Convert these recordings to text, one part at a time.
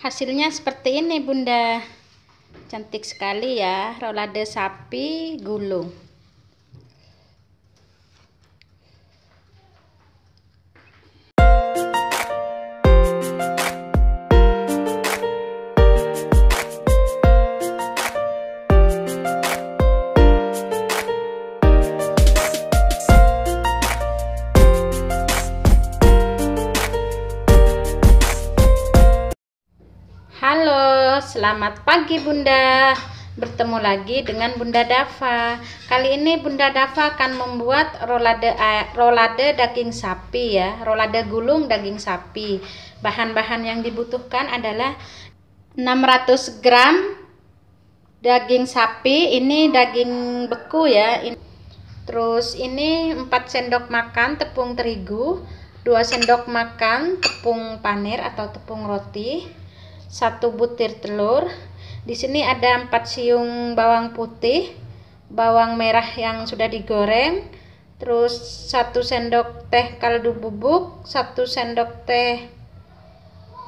Hasilnya seperti ini bunda. Cantik sekali ya Rolade sapi gulung selamat pagi Bunda. Bertemu lagi dengan Bunda Dava. Kali ini Bunda Dava akan membuat rolade rolade daging sapi ya, rolade gulung daging sapi. Bahan-bahan yang dibutuhkan adalah 600 gram daging sapi, ini daging beku ya. Terus ini 4 sendok makan tepung terigu, 2 sendok makan tepung panir atau tepung roti, satu butir telur. Di sini ada 4 siung bawang putih, bawang merah yang sudah digoreng, terus satu sendok teh kaldu bubuk, satu sendok teh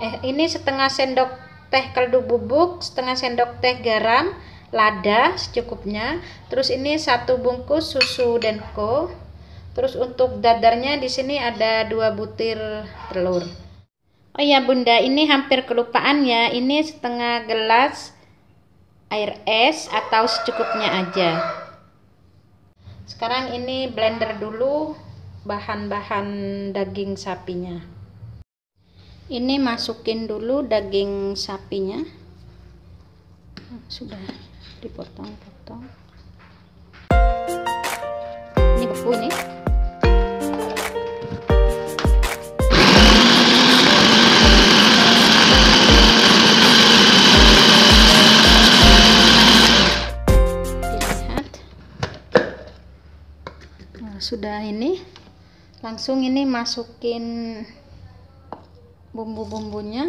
eh ini setengah sendok teh kaldu bubuk, setengah sendok teh garam, lada secukupnya. Terus ini satu bungkus susu denko. Terus untuk dadarnya di sini ada dua butir telur. Oh iya bunda, ini hampir kelupaan ya. Ini setengah gelas air es atau secukupnya aja. Sekarang ini blender dulu bahan-bahan daging sapinya. Ini masukin dulu daging sapinya. Sudah dipotong-potong. Ini beku nih. Sudah ini langsung ini masukin bumbu-bumbunya.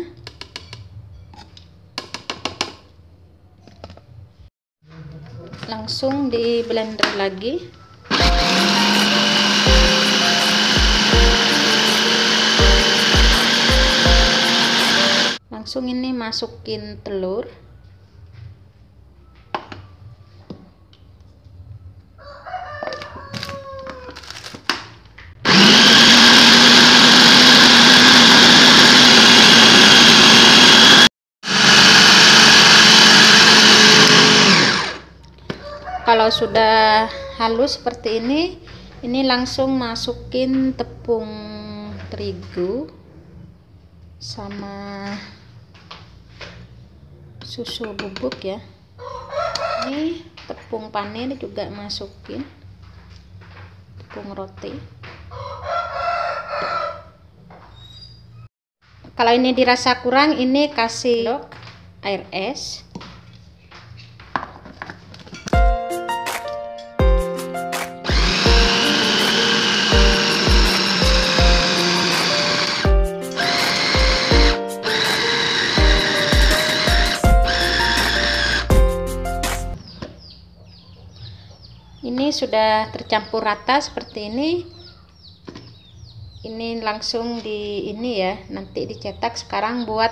Langsung di blender lagi. Langsung ini masukin telur kalau sudah halus seperti ini ini langsung masukin tepung terigu sama susu bubuk ya. Ini tepung panir juga masukin tepung roti. Kalau ini dirasa kurang ini kasih air es sudah tercampur rata seperti ini. Ini langsung di ini ya nanti dicetak sekarang buat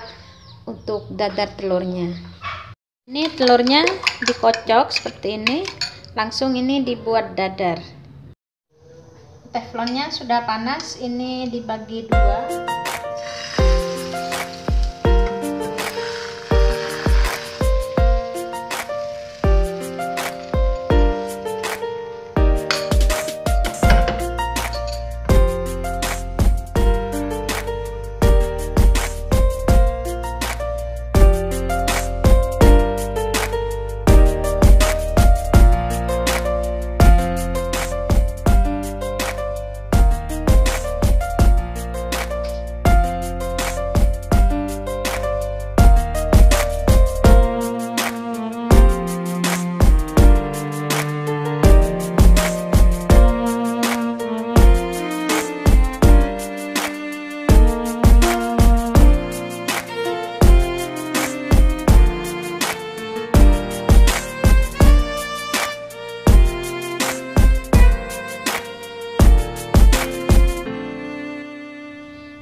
untuk dadar telurnya. Ini telurnya dikocok seperti ini langsung ini dibuat dadar. Teflonnya sudah panas ini dibagi dua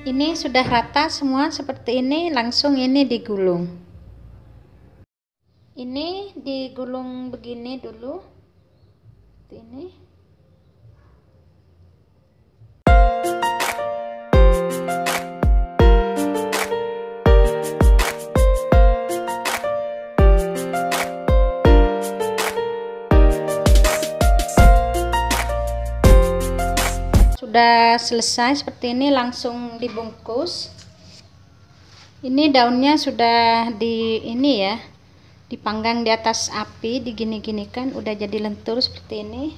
ini sudah rata semua seperti ini langsung ini digulung. Ini digulung begini dulu. Ini selesai seperti ini langsung dibungkus. Ini daunnya sudah di ini ya dipanggang di atas api digini-ginikan udah jadi lentur seperti ini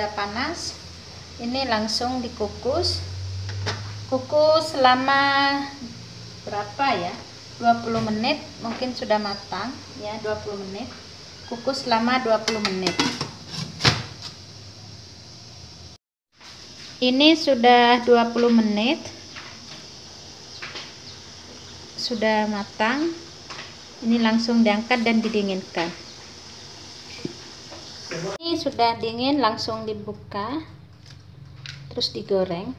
sudah panas ini langsung dikukus. Kukus selama berapa ya? 20 menit mungkin sudah matang ya 20 menit. Kukus selama 20 menit. Ini sudah 20 menit. Sudah matang. Ini langsung diangkat dan didinginkan sudah dingin langsung dibuka terus digoreng.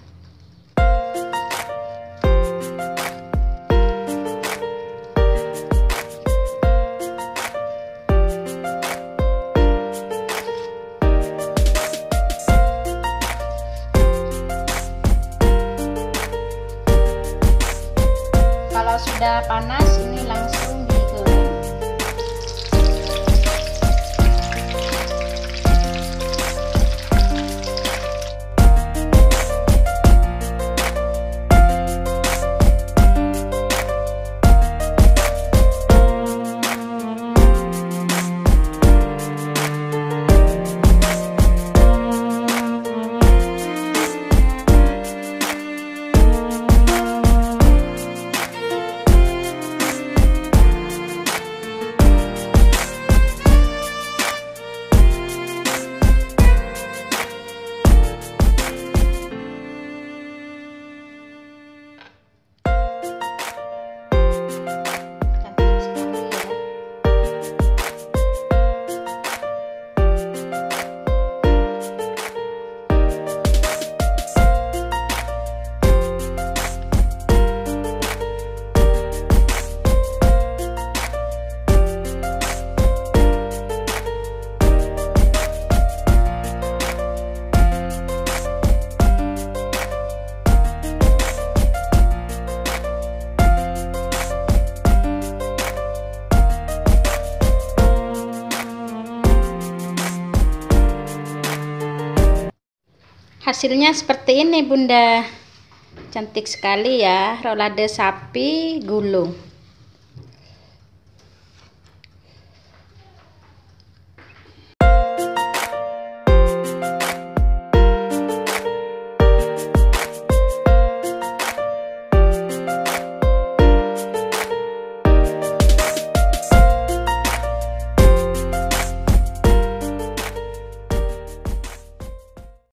Kalau sudah panas hasilnya seperti ini bunda. Cantik sekali ya rolade sapi gulung